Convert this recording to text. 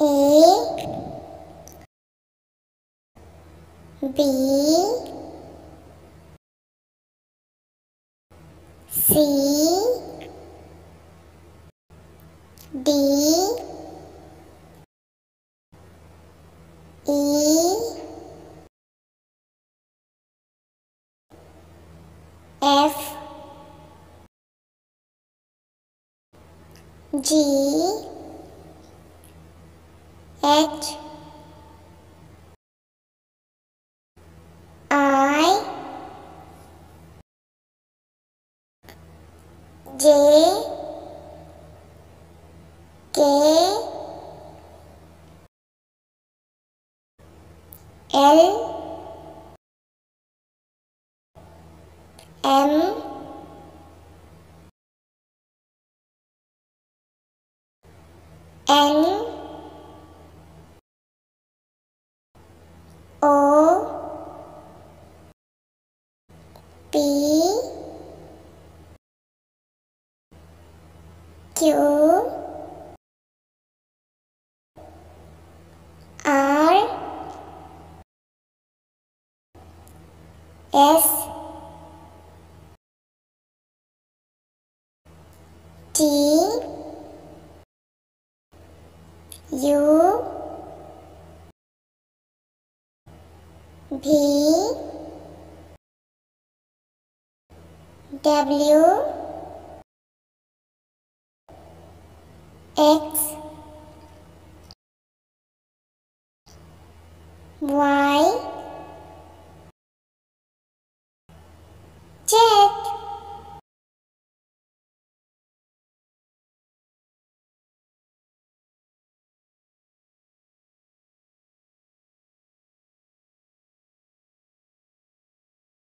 A B C D E F G H I J K L M N O P Q R S T U B, W, X, Y, Z. check